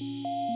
Música